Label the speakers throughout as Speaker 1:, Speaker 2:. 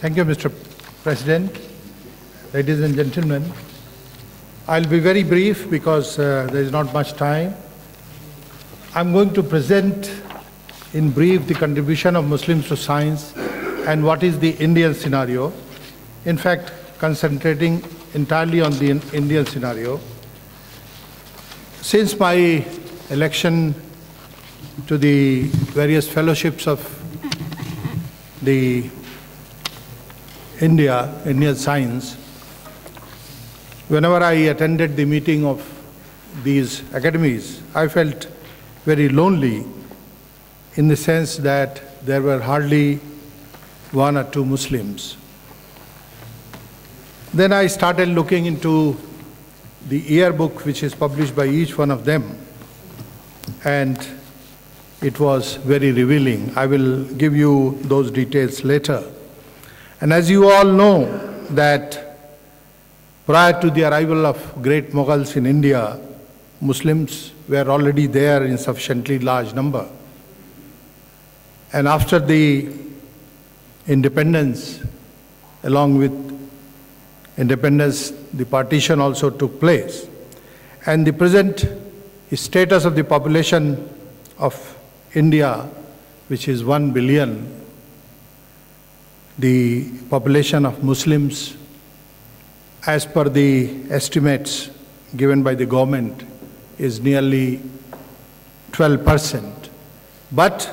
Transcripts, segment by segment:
Speaker 1: Thank you, Mr. President. Ladies and gentlemen, I'll be very brief because uh, there is not much time. I'm going to present in brief the contribution of Muslims to science and what is the Indian scenario. In fact, concentrating entirely on the Indian scenario. Since my election to the various fellowships of the India, Indian science, whenever I attended the meeting of these academies, I felt very lonely in the sense that there were hardly one or two Muslims. Then I started looking into the yearbook which is published by each one of them, and it was very revealing. I will give you those details later. And as you all know that prior to the arrival of great Mughals in India, Muslims were already there in sufficiently large number. And after the independence, along with independence, the partition also took place. And the present status of the population of India, which is 1 billion, the population of Muslims, as per the estimates given by the government, is nearly 12%. But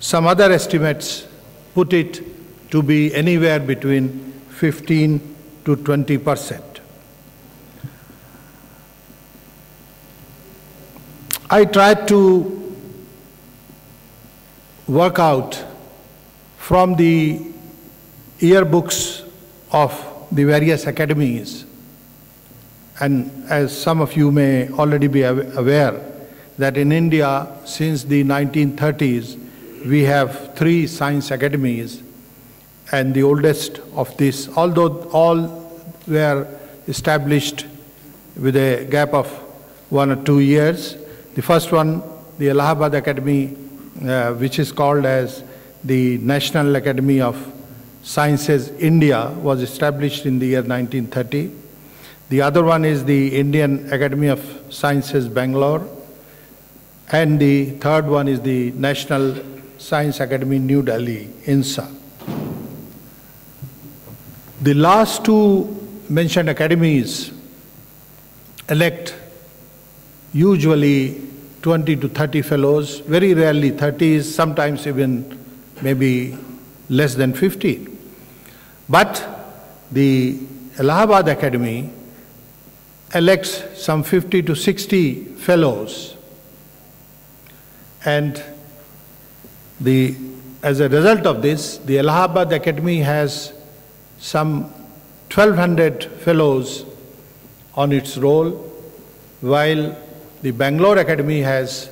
Speaker 1: some other estimates put it to be anywhere between 15 to 20%. I tried to work out from the yearbooks of the various academies, and as some of you may already be aware, that in India, since the 1930s, we have three science academies, and the oldest of these, although all were established with a gap of one or two years, the first one, the Allahabad Academy, uh, which is called as the National Academy of Sciences India, was established in the year 1930. The other one is the Indian Academy of Sciences Bangalore. And the third one is the National Science Academy New Delhi, INSA. The last two mentioned academies elect usually 20 to 30 fellows, very rarely 30, sometimes even maybe less than 50. But the Allahabad Academy elects some 50 to 60 fellows. And the, as a result of this, the Allahabad Academy has some 1200 fellows on its roll, while the Bangalore Academy has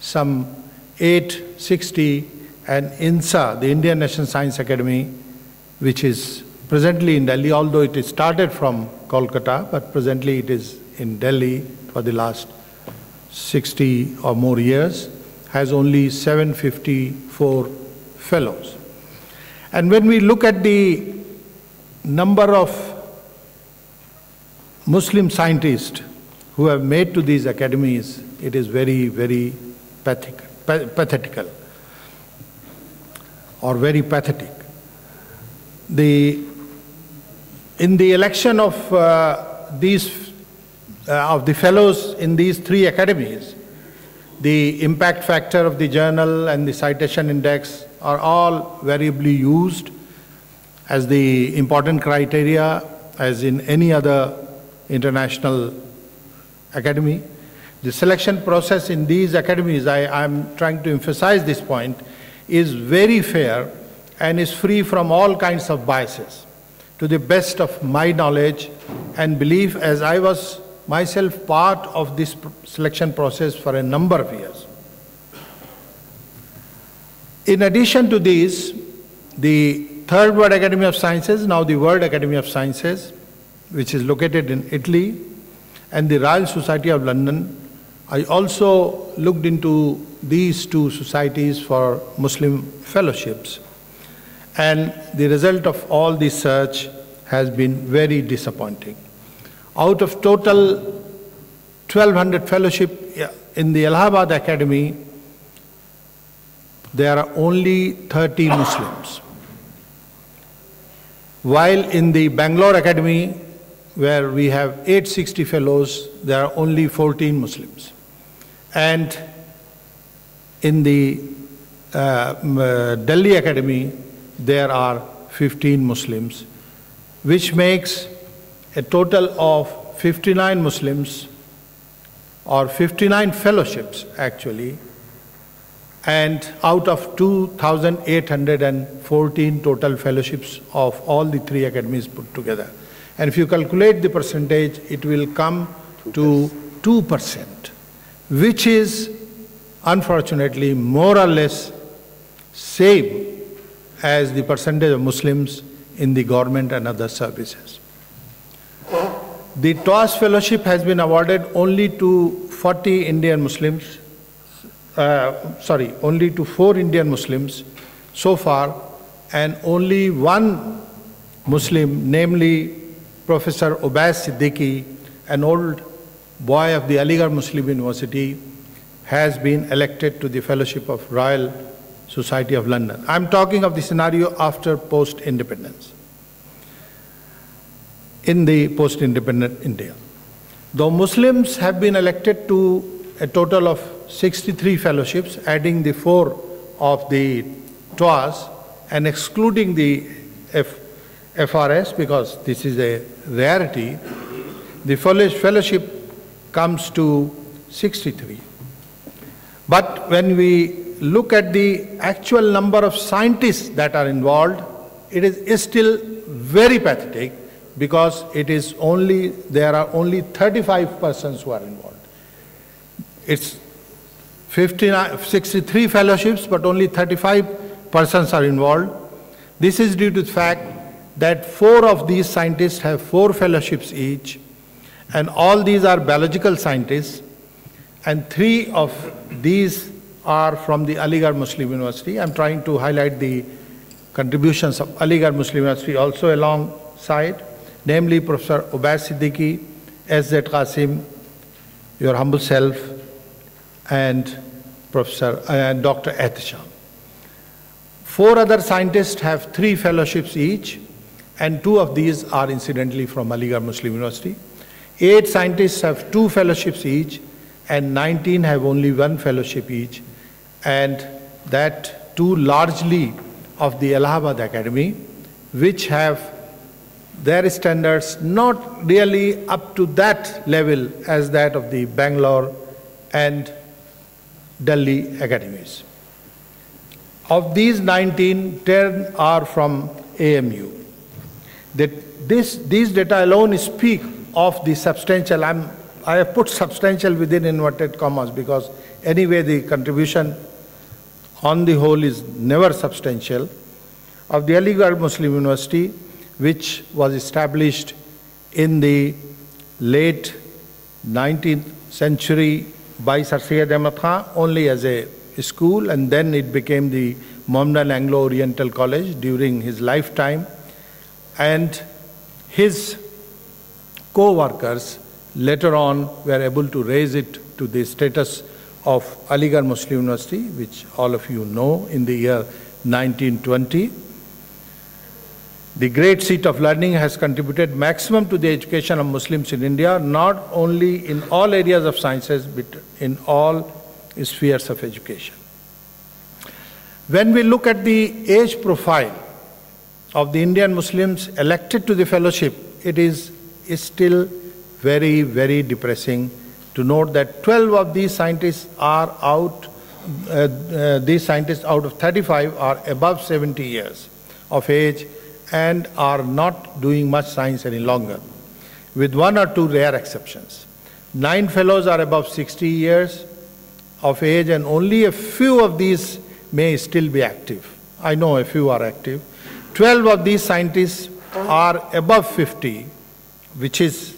Speaker 1: some 860 and INSA, the Indian National Science Academy, which is presently in Delhi, although it is started from Kolkata, but presently it is in Delhi for the last 60 or more years, has only 754 fellows. And when we look at the number of Muslim scientists who have made to these academies, it is very, very pathetic, pathetical or very pathetic. The, in the election of uh, these uh, of the fellows in these three academies, the impact factor of the journal and the citation index are all variably used as the important criteria as in any other international academy. The selection process in these academies, I am trying to emphasize this point, is very fair and is free from all kinds of biases. To the best of my knowledge and belief, as I was myself part of this selection process for a number of years. In addition to these, the Third World Academy of Sciences, now the World Academy of Sciences, which is located in Italy, and the Royal Society of London. I also looked into these two societies for Muslim fellowships. And the result of all this search has been very disappointing. Out of total 1200 fellowship in the Allahabad Academy, there are only 30 Muslims. While in the Bangalore Academy, where we have 860 fellows, there are only 14 Muslims. And in the uh, uh, Delhi Academy, there are 15 Muslims, which makes a total of 59 Muslims or 59 fellowships actually, and out of 2,814 total fellowships of all the three academies put together. And if you calculate the percentage, it will come to 2%, which is unfortunately more or less same as the percentage of Muslims in the government and other services. The TWAS fellowship has been awarded only to 40 Indian Muslims, uh, sorry, only to four Indian Muslims so far, and only one Muslim, namely Professor Obaid Siddiqi, an old boy of the Aligarh Muslim University, has been elected to the fellowship of Royal Society of London. I'm talking of the scenario after post independence in the post independent India. Though Muslims have been elected to a total of 63 fellowships, adding the four of the TWAS and excluding the F FRS because this is a rarity, the fellowship comes to 63. But when we look at the actual number of scientists that are involved, it is still very pathetic because it is only, there are only 35 persons who are involved. It's 59, 63 fellowships, but only 35 persons are involved. This is due to the fact that four of these scientists have four fellowships each, and all these are biological scientists, and three of these are from the Aligarh Muslim University. I'm trying to highlight the contributions of Aligarh Muslim University also alongside namely Professor Obaid Siddiqi, S.Z. Qasim, your humble self, and Professor uh, Dr. Ehtesham. Four other scientists have three fellowships each, and two of these are incidentally from Aligarh Muslim University. Eight scientists have two fellowships each, and 19 have only one fellowship each, and that two largely of the Allahabad Academy, which have their standards not really up to that level as that of the Bangalore and Delhi academies. Of these 19, 10 are from AMU. That this, these data alone speak of the substantial, I'm, I have put substantial within inverted commas because anyway the contribution on the whole is never substantial. Of the Aligarh Muslim University, which was established in the late 19th century by Sir Syed Ahmad Khan only as a school and then it became the Mohammedan Anglo-Oriental College during his lifetime and his co-workers later on were able to raise it to the status of Aligarh Muslim University which all of you know in the year 1920 the great seat of learning has contributed maximum to the education of Muslims in India, not only in all areas of sciences, but in all spheres of education. When we look at the age profile of the Indian Muslims elected to the fellowship, it is, is still very, very depressing to note that 12 of these scientists are out, uh, uh, these scientists out of 35 are above 70 years of age and are not doing much science any longer, with one or two rare exceptions. Nine fellows are above 60 years of age, and only a few of these may still be active. I know a few are active. 12 of these scientists are above 50, which is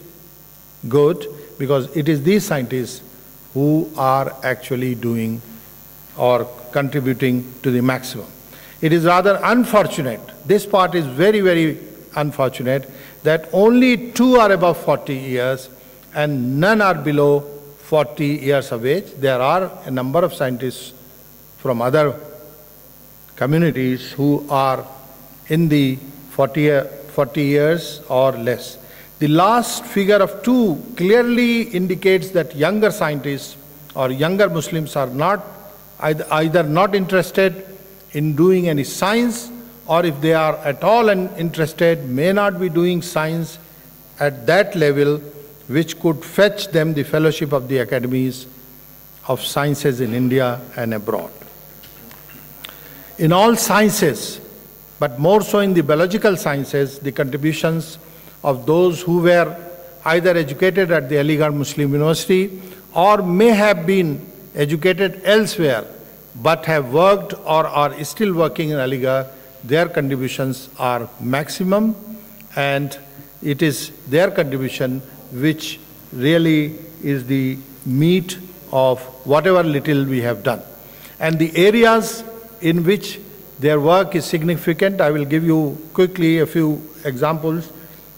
Speaker 1: good because it is these scientists who are actually doing or contributing to the maximum. it is rather unfortunate. This part is very, very unfortunate that only two are above 40 years and none are below 40 years of age. There are a number of scientists from other communities who are in the 40, 40 years or less. The last figure of two clearly indicates that younger scientists or younger Muslims are not either not interested in doing any science or if they are at all interested may not be doing science at that level which could fetch them the fellowship of the academies of sciences in India and abroad. In all sciences, but more so in the biological sciences, the contributions of those who were either educated at the Aligarh Muslim University or may have been educated elsewhere but have worked or are still working in Aligarh, their contributions are maximum and it is their contribution which really is the meat of whatever little we have done. And the areas in which their work is significant, I will give you quickly a few examples,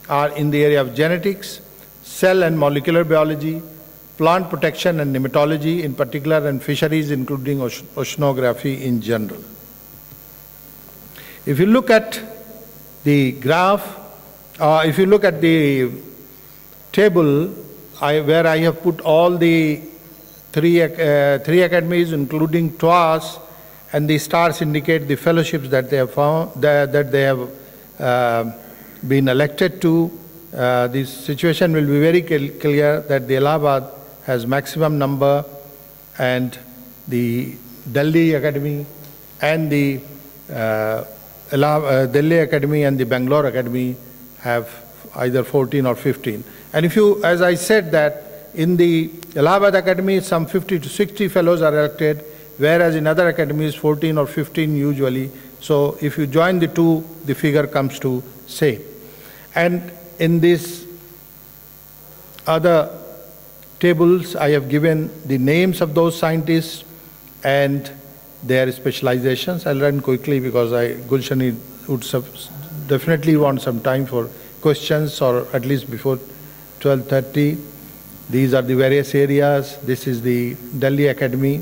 Speaker 1: are in the area of genetics, cell and molecular biology, plant protection and nematology in particular, and fisheries, including oceanography in general. If you look at the graph, uh, if you look at the table I, where I have put all the three, uh, three academies, including TWAS, and the stars indicate the fellowships that they have found, that, that they have uh, been elected to. Uh, the situation will be very clear that the Allahabad has maximum number and the Delhi Academy and the uh, uh, Delhi Academy and the Bangalore Academy have either 14 or 15. And if you, as I said that, in the Allahabad Academy, some 50 to 60 fellows are elected, whereas in other academies, 14 or 15 usually. So if you join the two, the figure comes to same. And in these other tables, I have given the names of those scientists and their specializations. I'll run quickly because I, Gulshani would definitely want some time for questions or at least before 12.30. These are the various areas. This is the Delhi Academy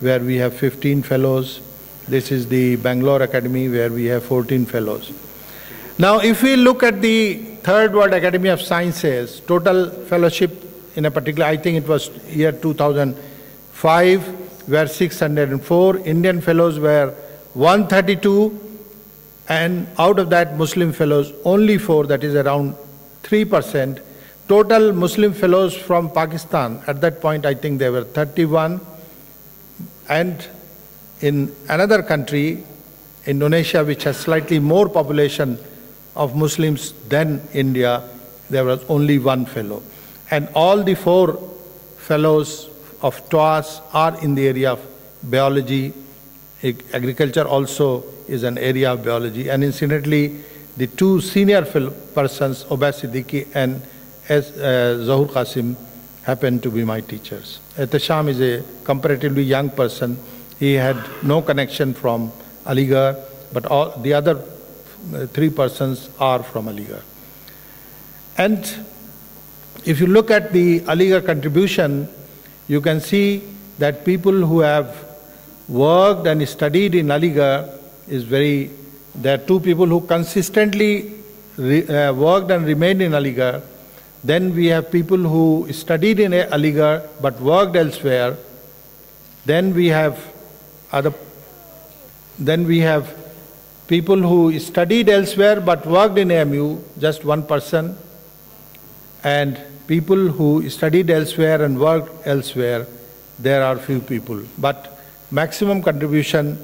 Speaker 1: where we have 15 fellows. This is the Bangalore Academy where we have 14 fellows. Now if we look at the Third World Academy of Sciences, total fellowship in a particular, I think it was year 2005, were 604. Indian fellows were 132 and out of that Muslim fellows only four, that is around 3%. Total Muslim fellows from Pakistan, at that point I think there were 31. And in another country, Indonesia, which has slightly more population of Muslims than India, there was only one fellow. And all the four fellows of TWAS are in the area of biology. Agriculture also is an area of biology. And incidentally, the two senior persons, Obaid Siddiqi and uh, Zahoor Qasim happened to be my teachers. Ehtesham is a comparatively young person. He had no connection from Aligarh, but all the other uh, three persons are from Aligarh. And if you look at the Aligarh contribution, you can see that people who have worked and studied in Aligarh is very, there are two people who consistently re, uh, worked and remained in Aligarh then we have people who studied in Aligarh but worked elsewhere. Then we have other. Then we have people who studied elsewhere but worked in AMU, just one person, and people who studied elsewhere and worked elsewhere, there are few people. But maximum contribution,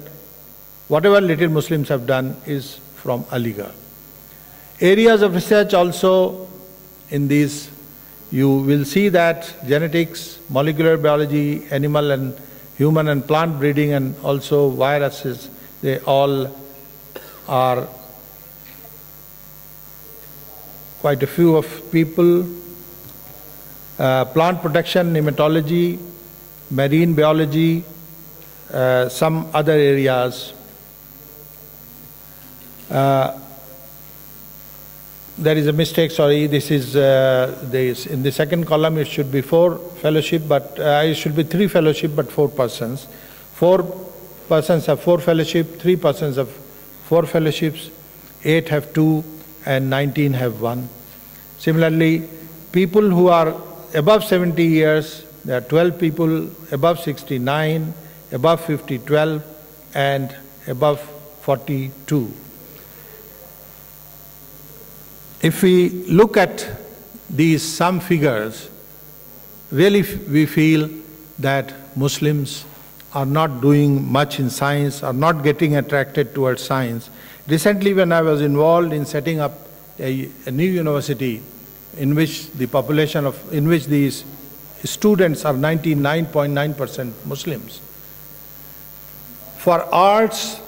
Speaker 1: whatever little Muslims have done, is from Aligarh. Areas of research also in these, you will see that genetics, molecular biology, animal and human and plant breeding, and also viruses, they all are quite a few of people. Uh, plant protection, nematology, marine biology, uh, some other areas. Uh, there is a mistake, sorry, this is, uh, this, in the second column it should be four fellowship, but uh, it should be three fellowship, but four persons. Four persons have four fellowship, three persons have four fellowships, eight have two, and 19 have one. Similarly, people who are above 70 years, there are 12 people, above 69, above 50, 12, and above 42. If we look at these some figures, really we feel that Muslims are not doing much in science, are not getting attracted towards science. Recently, when I was involved in setting up a, a new university in which the population of, in which these students are 99.9% Muslims. For arts,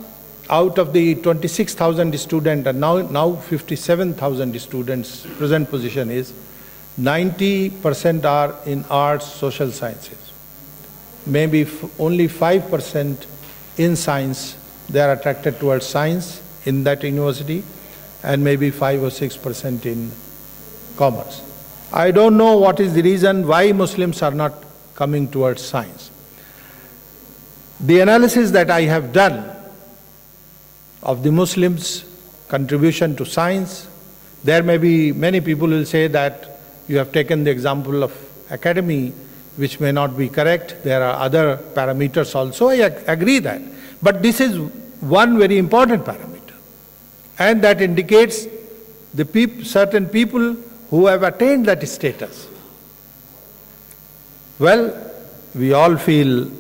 Speaker 1: out of the 26,000 students, and now, now 57,000 students, present position is 90% are in arts, social sciences. Maybe only 5% in science, they are attracted towards science in that university, and maybe 5 or 6% in commerce. I don't know what is the reason why Muslims are not coming towards science. The analysis that I have done of the Muslims' contribution to science. There may be many people will say that you have taken the example of academy, which may not be correct. There are other parameters also. I agree that. But this is one very important parameter. And that indicates the peop certain people who have attained that status. Well, we all feel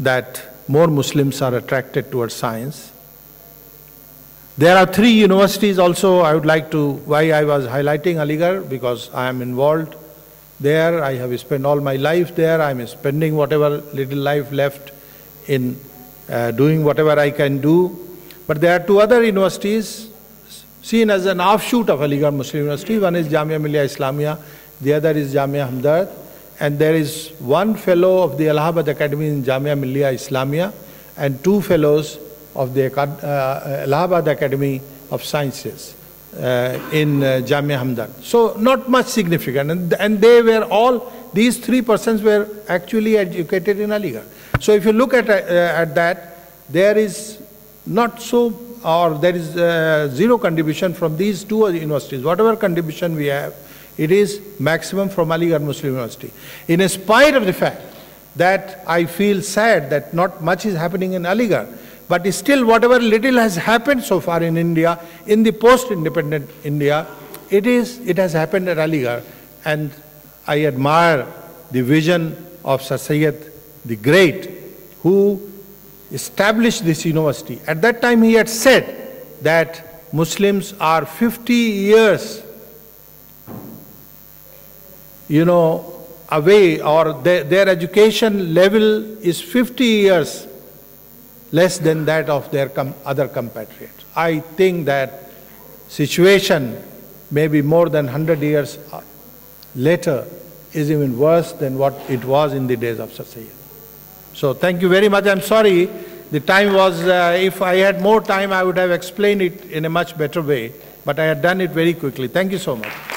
Speaker 1: that more Muslims are attracted towards science there are three universities also I would like to, why I was highlighting Aligarh, because I am involved there, I have spent all my life there, I am spending whatever little life left in uh, doing whatever I can do. But there are two other universities seen as an offshoot of Aligarh Muslim University. One is Jamia Millia Islamia, the other is Jamia Hamdard. And there is one fellow of the Allahabad Academy in Jamia Millia Islamia and two fellows of the uh, Allahabad Academy of Sciences uh, in uh, Jamia Hamdard. So not much significant. And, and they were all, these three persons were actually educated in Aligarh. So if you look at, uh, at that, there is not so, or there is uh, zero contribution from these two universities. Whatever contribution we have, it is maximum from Aligarh Muslim University. In spite of the fact that I feel sad that not much is happening in Aligarh, but still, whatever little has happened so far in India, in the post-independent India, it is it has happened at Aligarh, and I admire the vision of Sir Syed the Great, who established this university. At that time, he had said that Muslims are 50 years, you know, away, or their, their education level is 50 years less than that of their com other compatriots. I think that situation maybe more than 100 years uh, later is even worse than what it was in the days of Sir So thank you very much. I'm sorry the time was, uh, if I had more time, I would have explained it in a much better way, but I had done it very quickly. Thank you so much.